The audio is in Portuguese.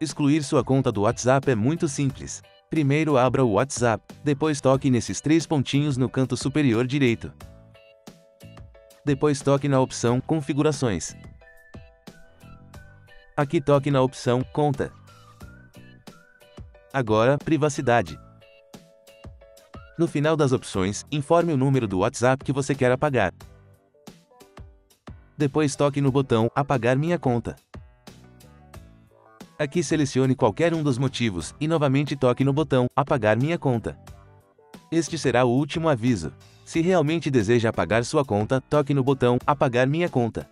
Excluir sua conta do WhatsApp é muito simples. Primeiro abra o WhatsApp, depois toque nesses três pontinhos no canto superior direito. Depois toque na opção Configurações. Aqui toque na opção Conta. Agora, Privacidade. No final das opções, informe o número do WhatsApp que você quer apagar. Depois toque no botão Apagar minha conta. Aqui selecione qualquer um dos motivos e novamente toque no botão Apagar minha conta. Este será o último aviso. Se realmente deseja apagar sua conta, toque no botão Apagar minha conta.